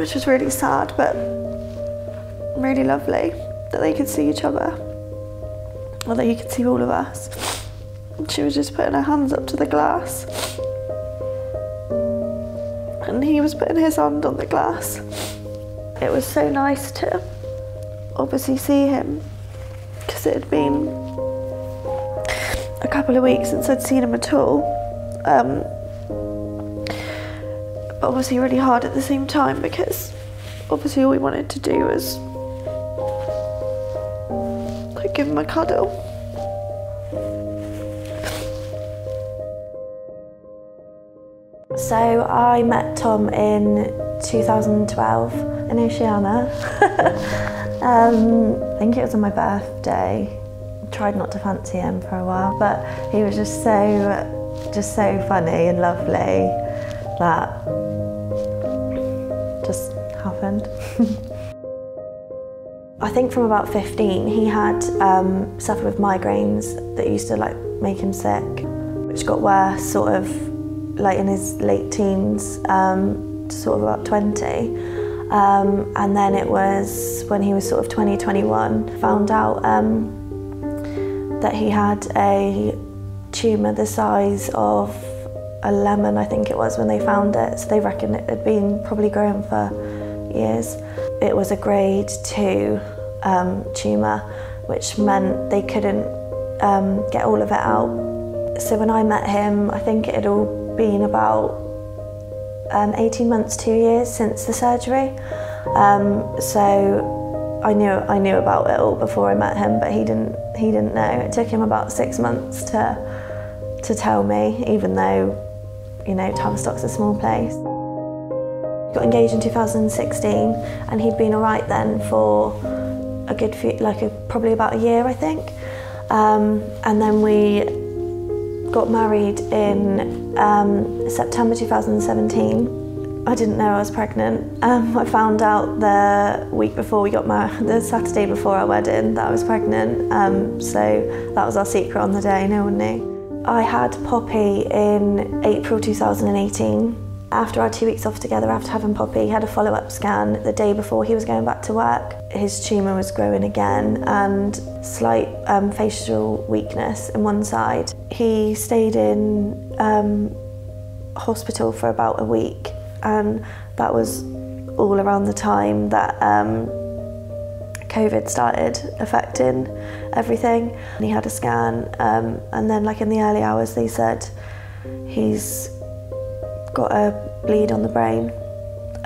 which was really sad, but really lovely that they could see each other, or that he could see all of us. She was just putting her hands up to the glass, and he was putting his hand on the glass. It was so nice to obviously see him because it had been a couple of weeks since I'd seen him at all. Um, obviously really hard at the same time because obviously all we wanted to do was like give him a cuddle. So I met Tom in 2012 in Oceana. um, I think it was on my birthday. Tried not to fancy him for a while, but he was just so, just so funny and lovely that happened. I think from about 15 he had um, suffered with migraines that used to like make him sick, which got worse sort of like in his late teens um, to sort of about 20. Um, and then it was when he was sort of 20, 21, found out um, that he had a tumour the size of a lemon, I think it was, when they found it. So they reckon it had been probably growing for years. It was a grade two um, tumour, which meant they couldn't um, get all of it out. So when I met him, I think it had all been about um, 18 months, two years since the surgery. Um, so I knew I knew about it all before I met him, but he didn't he didn't know. It took him about six months to to tell me, even though you know Tavistock's a small place. Got engaged in 2016, and he'd been alright then for a good few, like a, probably about a year, I think. Um, and then we got married in um, September 2017. I didn't know I was pregnant. Um, I found out the week before we got married, the Saturday before our wedding, that I was pregnant. Um, so that was our secret on the day, no one knew. I had Poppy in April 2018. After our two weeks off together, after having Poppy, he had a follow-up scan the day before he was going back to work. His tumour was growing again and slight um, facial weakness in one side. He stayed in um, hospital for about a week and that was all around the time that um, COVID started affecting everything. And he had a scan um, and then like in the early hours they said he's got a bleed on the brain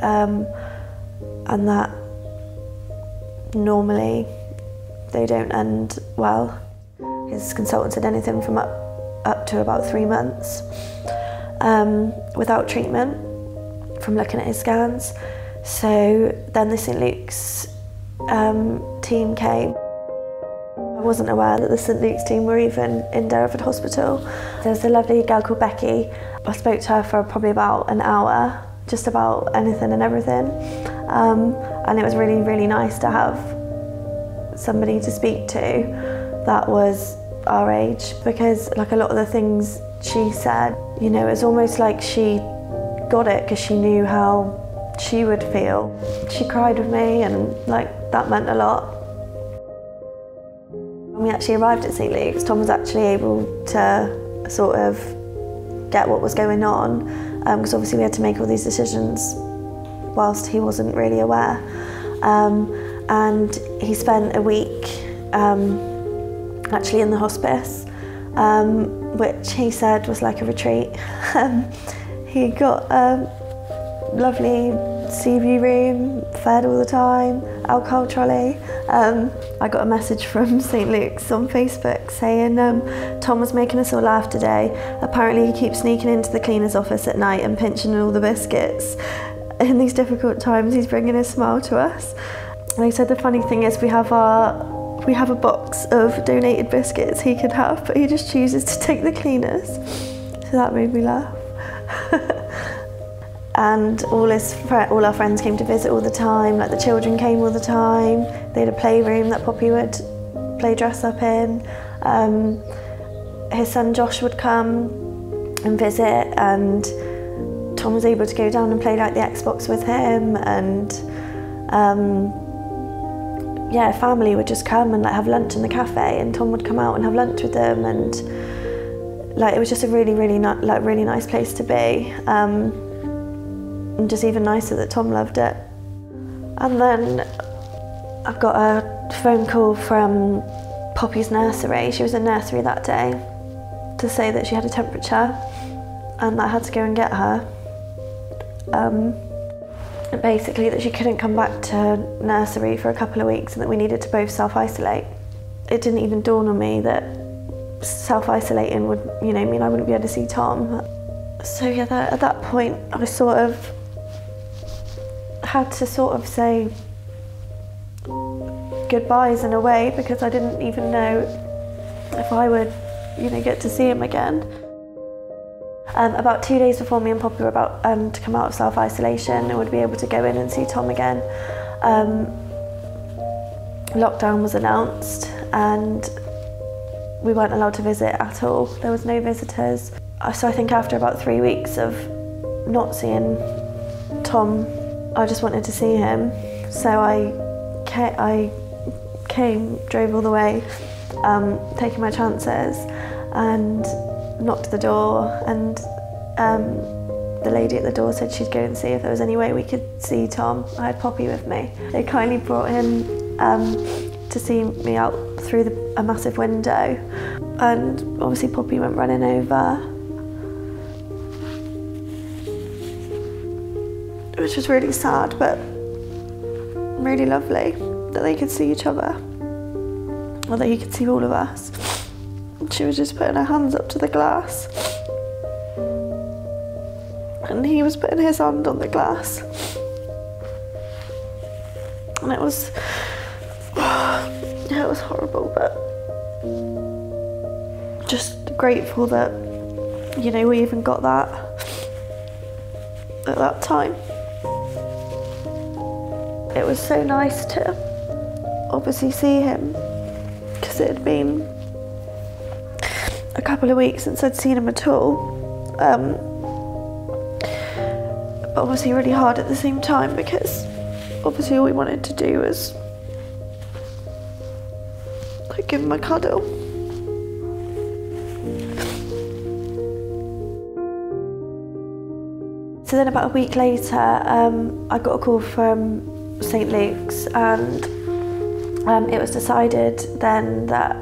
um, and that normally they don't end well. His consultant said anything from up, up to about three months um, without treatment from looking at his scans. So then the St Luke's um, team came I wasn't aware that the St Luke's team were even in Derriford Hospital. There's a lovely girl called Becky. I spoke to her for probably about an hour, just about anything and everything. Um, and it was really, really nice to have somebody to speak to that was our age because like a lot of the things she said, you know, it was almost like she got it because she knew how she would feel. She cried with me and like that meant a lot. When we actually arrived at St Luke's, Tom was actually able to sort of get what was going on because um, obviously we had to make all these decisions whilst he wasn't really aware. Um, and he spent a week um, actually in the hospice, um, which he said was like a retreat. Um, he got a lovely sea view room, fed all the time, alcohol trolley. Um, I got a message from St Luke's on Facebook saying um, Tom was making us all laugh today. Apparently he keeps sneaking into the cleaner's office at night and pinching all the biscuits. In these difficult times he's bringing a smile to us. And he said the funny thing is we have our we have a box of donated biscuits he could have but he just chooses to take the cleaners. So that made me laugh. And all his all our friends came to visit all the time like the children came all the time. They had a playroom that Poppy would play dress up in. Um, his son Josh would come and visit and Tom was able to go down and play like the Xbox with him. And um, yeah, family would just come and like have lunch in the cafe and Tom would come out and have lunch with them. And like it was just a really really like really nice place to be. Um, and just even nicer that Tom loved it. And then I've got a phone call from Poppy's nursery. She was in nursery that day to say that she had a temperature and I had to go and get her. Um, basically that she couldn't come back to nursery for a couple of weeks and that we needed to both self-isolate. It didn't even dawn on me that self-isolating would, you know, mean I wouldn't be able to see Tom. So yeah, that, at that point, I was sort of had to sort of say goodbyes in a way because I didn't even know if I would, you know, get to see him again. Um, about two days before me and Poppy were about um, to come out of self-isolation and would be able to go in and see Tom again, um, lockdown was announced and we weren't allowed to visit at all. There was no visitors. Uh, so I think after about three weeks of not seeing Tom, I just wanted to see him. So I, came, I came, drove all the way, um, taking my chances, and knocked at the door. And um, the lady at the door said she'd go and see if there was any way we could see Tom. I had Poppy with me. They kindly brought him um, to see me out through the a massive window and obviously Poppy went running over which was really sad but really lovely that they could see each other. Or that he could see all of us. She was just putting her hands up to the glass. And he was putting his hand on the glass. And it was, it was horrible but just grateful that, you know, we even got that at that time. It was so nice to obviously see him because it had been a couple of weeks since I'd seen him at all. Um, but obviously really hard at the same time because obviously all we wanted to do was like give him a cuddle. So then about a week later, um, I got a call from St Luke's and um, it was decided then that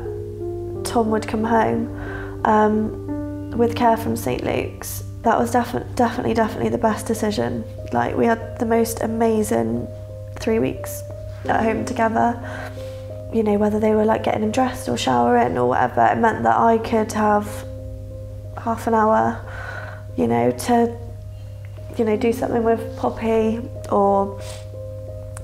Tom would come home um, with care from St Luke's. That was defi definitely, definitely the best decision. Like we had the most amazing three weeks at home together. You know, whether they were like getting him dressed or showering or whatever, it meant that I could have half an hour, you know, to you know, do something with Poppy or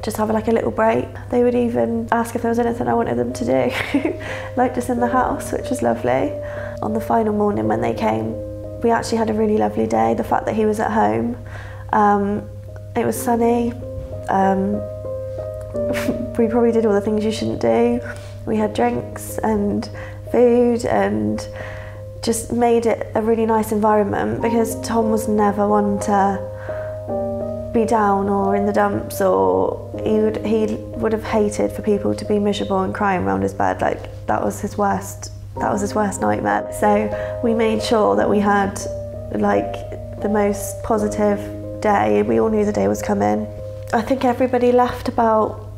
just have like a little break. They would even ask if there was anything I wanted them to do, like just in the house, which was lovely. On the final morning when they came, we actually had a really lovely day. The fact that he was at home, um, it was sunny. Um, we probably did all the things you shouldn't do. We had drinks and food and just made it a really nice environment because Tom was never one to be down or in the dumps or he would he would have hated for people to be miserable and crying around his bed. Like that was his worst that was his worst nightmare. So we made sure that we had like the most positive day. We all knew the day was coming. I think everybody left about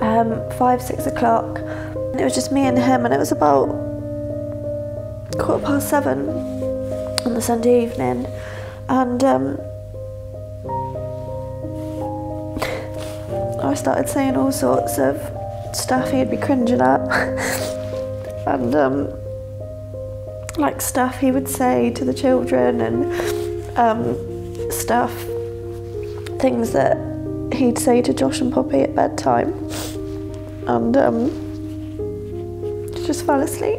um, five six o'clock. It was just me and him and it was about quarter past seven on the Sunday evening, and um, I started saying all sorts of stuff. He'd be cringing at, and um, like stuff he would say to the children, and um, stuff, things that he'd say to Josh and Poppy at bedtime, and um, just fell asleep.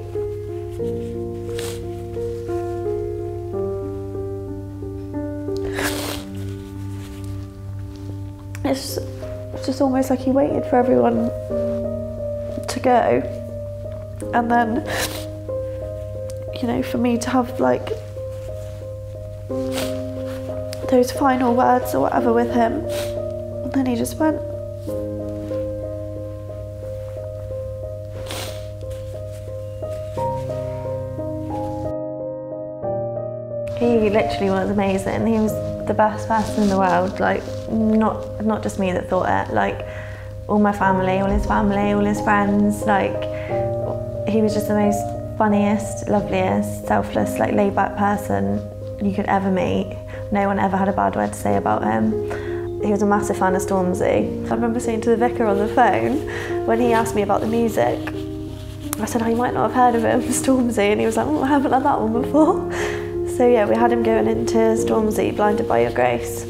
it's just almost like he waited for everyone to go and then you know for me to have like those final words or whatever with him. And then he just went. He literally was amazing. He was the best person in the world. Like, not not just me that thought it. Like, all my family, all his family, all his friends. Like, he was just the most funniest, loveliest, selfless, like laid back person you could ever meet. No one ever had a bad word to say about him. He was a massive fan of Stormzy. I remember saying to the vicar on the phone when he asked me about the music, I said, oh, you might not have heard of him, Stormzy, and he was like, oh, I haven't had that one before. So yeah, we had him going into Stormzy, Blinded by Your Grace,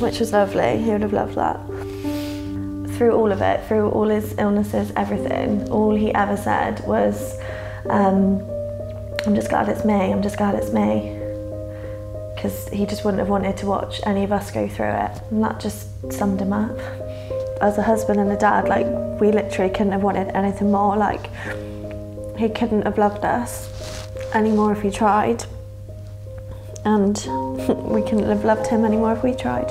which was lovely. He would have loved that. Through all of it, through all his illnesses, everything, all he ever said was, um, I'm just glad it's me, I'm just glad it's me. Because he just wouldn't have wanted to watch any of us go through it. And that just summed him up. As a husband and a dad, like, we literally couldn't have wanted anything more. Like, he couldn't have loved us anymore if he tried. And we couldn't have loved him anymore if we tried.